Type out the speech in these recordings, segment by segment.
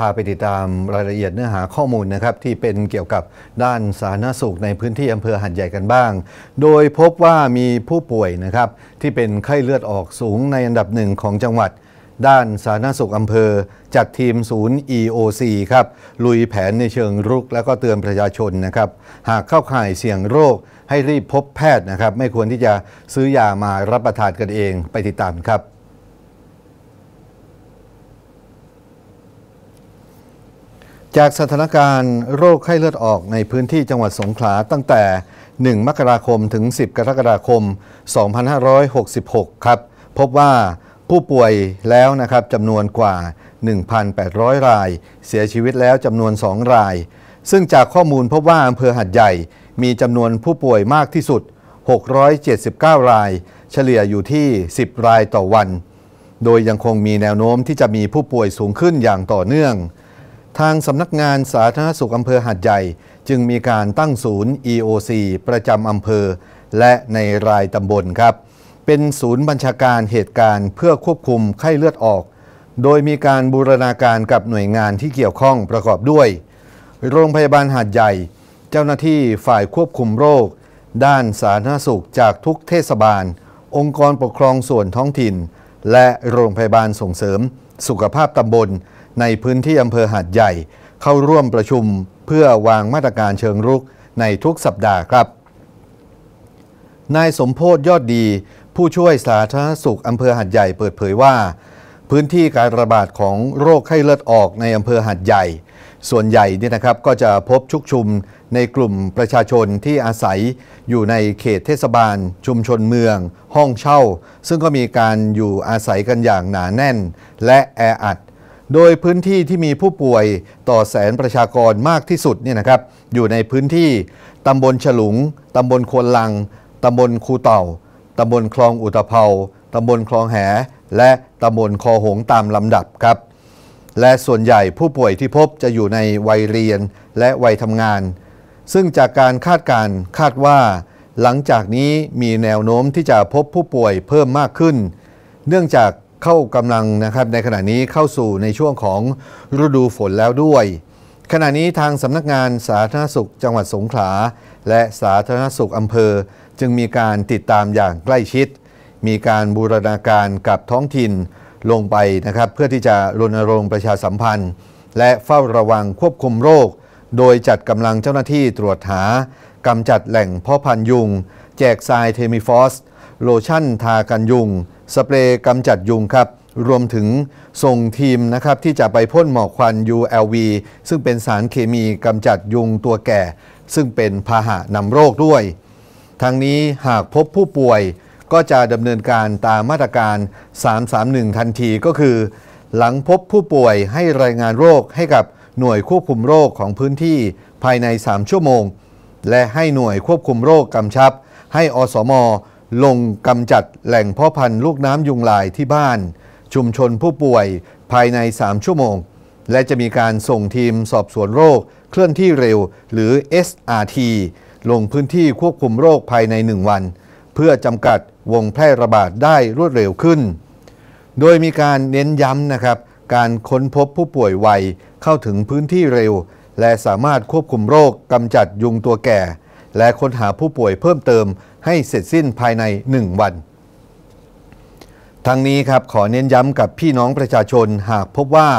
พาไปติดตามรายละเอียดเนื้อหาข้อมูลนะครับที่เป็นเกี่ยวกับด้านสาธารณสุขในพื้นที่อำเภอหัดใหญ่กันบ้าง โดยพบว่ามีผู้ป่วยนะครับที่เป็นไข้เลือดออกสูงในอันดับหนึ่งของจังหวัด ด้านสาธารณสุขอำเภอ จัดทีมศูนย์ EOC ครับลุยแผนในเชิงรุก แล้วก็เตือนประชาชนนะครับหากเข้าข่ายเสี่ยงโรคให้รีบพบแพทย์นะครับไม่ควรที่จะซื้อยามารับประทานกันเองไปติดตามครับ จากสถานการณ์โรคไข้เลือดออกในพื้นที่จังหวัดสงขลาตั้งแต่ 1 มกราคมถึง 10 กรกฎาคม 2566 ครับ พบว่าผู้ป่วยแล้วนะครับจำนวนกว่า 1,800 ราย เสียชีวิตแล้วจำนวน 2 ราย ซึ่งจากข้อมูลพบว่าอำเภอหัดใหญ่ มีจำนวนผู้ป่วยมากที่สุด 679 ราย เฉลี่ยอยู่ที่ 10 รายต่อวัน โดยยังคงมีแนวโน้มที่จะมีผู้ป่วยสูงขึ้นอย่างต่อเนื่อง ทางสำนักงานสาธารณสุขอำเภอหัดใหญ่ จึงมีการตั้งศูนย์ EOC ประจำอำเภอ และในรายตำบลครับ เป็นศูนย์บัญชาการเหตุการณ์เพื่อควบคุมไข้เลือดออก โดยมีการบูรณาการกับหน่วยงานที่เกี่ยวข้องประกอบด้วย โรงพยาบาลหาดใหญ่ เจ้าหน้าที่ฝ่ายควบคุมโรค ด้านสาธารณสุขจากทุกเทศบาล องค์กรปกครองส่วนท้องถิ่น และโรงพยาบาลส่งเสริม สุขภาพตำบล ในพื้นที่อำเภอหาดใหญ่ เข้าร่วมประชุมเพื่อวางมาตรการเชิงรุกในทุกสัปดาห์ครับ นายสมโพธยอดดี ผู้ช่วยสาธารณสุขอำเภอหัดใหญ่เปิดเผยว่า พื้นที่การระบาดของโรคไข้เลือดออกในอำเภอหัดใหญ่ ส่วนใหญ่เนี่ยนะครับก็จะพบชุกชุมในกลุ่มประชาชนที่อาศัยอยู่ในเขตเทศบาล ชุมชนเมือง ห้องเช่า ซึ่งก็มีการอยู่อาศัยกันอย่างหนาแน่น และแออัด โดยพื้นที่ที่มีผู้ป่วยต่อแสนประชากรมากที่สุดเนี่ยนะครับอยู่ในพื้นที่ตำบลฉลุงตำบลควนลังตำบลคูเต่าตำบลคลองอุตภเปาตำบลคลองแห และตำบลคอหงตามลำดับครับ และส่วนใหญ่ผู้ป่วยที่พบจะอยู่ในวัยเรียนและวัยทำงาน ซึ่งจากการคาดการณ์คาดว่า หลังจากนี้มีแนวโน้มที่จะพบผู้ป่วยเพิ่มมากขึ้น เนื่องจาก เข้ากำลังนะครับในขณะนี้เข้าสู่ในช่วงของฤดูฝนแล้วด้วย ขณะนี้ทางสำนักงานสาธารณสุขจังหวัดสงขลา และสาธารณสุขอำเภอ จึงมีการติดตามอย่างใกล้ชิด มีการบูรณาการกับท้องถิ่นลงไปนะครับ เพื่อที่จะรณรงค์ประชาสัมพันธ์ และเฝ้าระวังควบคุมโรค โดยจัดกำลังเจ้าหน้าที่ตรวจหากำจัดแหล่งเพาะพันธุ์ยุง แจกทรายเทมิฟอส โลชั่นทากันยุง สเปรย์กำจัดยุงครับ รวมถึงส่งทีมนะครับที่จะไปพ่นหมอกควัน ULV ซึ่งเป็นสารเคมีกำจัดยุงตัวแก่ ซึ่งเป็นพาหะนำโรคด้วย ทั้งนี้หากพบผู้ป่วยก็จะดำเนินการตามมาตรการ 331 ทันทีก็คือ หลังพบผู้ป่วยให้รายงานโรคให้กับหน่วยควบคุมโรคของพื้นที่ภายใน 3 ชั่วโมง และให้หน่วยควบคุมโรคกำชับ ให้อสม ลงกำจัดแหล่งเพาะพันธุ์ลูกน้ำยุงลายที่บ้าน ชุมชนผู้ป่วยภายใน 3 ชั่วโมง และจะมีการส่งทีมสอบสวนโรคเคลื่อนที่เร็วหรือ SRT ลงพื้นที่ควบคุมโรคภายใน 1 วัน เพื่อจำกัดวงแพร่ระบาดได้รวดเร็วขึ้น โดยมีการเน้นย้ำนะครับ การค้นพบผู้ป่วยไวเข้าถึงพื้นที่เร็ว และสามารถควบคุมโรคกำจัดยุงตัวแก่ และค้นหาผู้ป่วยเพิ่มเติมให้เสร็จสิ้นภายใน 1 วันทั้งนี้ครับขอเน้นย้ำกับพี่น้องประชาชนหากพบว่า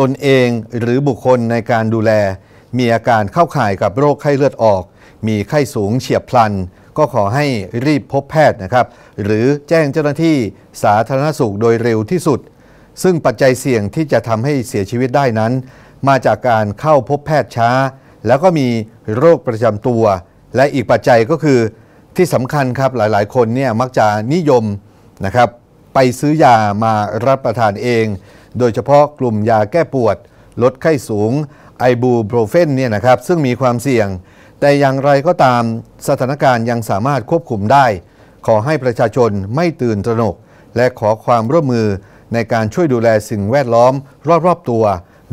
ตนเองหรือบุคคลในการดูแล มีอาการเข้าข่ายกับโรคไข้เลือดออก มีไข้สูงเฉียบพลัน ก็ขอให้รีบพบแพทย์นะครับ หรือแจ้งเจ้าหน้าที่สาธารณสุขโดยเร็วที่สุด ซึ่งปัจจัยเสี่ยงที่จะทำให้เสียชีวิตได้นั้น มาจากการเข้าพบแพทย์ช้า แล้วก็มีโรคประจำตัว และอีกปัจจัยก็คือที่สำคัญครับหลายๆ คนเนี่ยมักจะนิยมนะครับไปซื้อยามารับประทานเอง โดยเฉพาะกลุ่มยาแก้ปวด ลดไข้สูงไอบูโปรเฟนเนี่ยนะครับซึ่งมีความเสี่ยง แต่อย่างไรก็ตามสถานการณ์ยังสามารถควบคุมได้ ขอให้ประชาชนไม่ตื่นตระหนก และขอความร่วมมือในการช่วยดูแลสิ่งแวดล้อมรอบๆตัว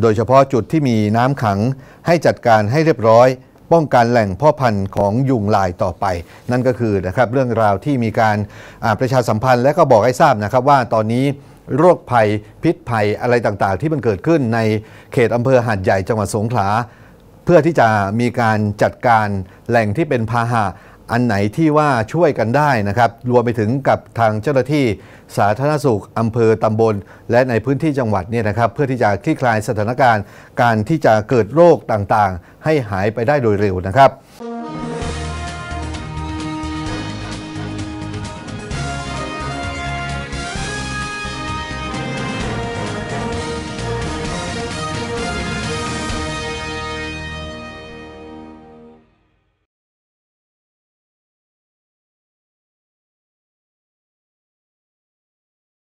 โดยเฉพาะจุดที่มีน้ำขังให้จัดการให้เรียบร้อย ป้องกันแหล่งพ่อพันธุ์ของยุงลายต่อไป นั่นก็คือนะครับเรื่องราวที่มีการประชาสัมพันธ์และก็บอกให้ทราบนะครับว่าตอนนี้โรคภัยพิษภัยอะไรต่างๆ ที่มันเกิดขึ้นในเขตอำเภอหาดใหญ่จังหวัดสงขลาเพื่อที่จะมีการจัดการแหล่งที่เป็นพาหะ อันไหนที่ว่าช่วยกันได้นะครับ รวมไปถึงกับทางเจ้าหน้าที่สาธารณสุขอำเภอตำบล และในพื้นที่จังหวัดเนี่ยนะครับ เพื่อที่จะคลี่คลายสถานการณ์ การที่จะเกิดโรคต่างๆ ให้หายไปได้โดยเร็วนะครับ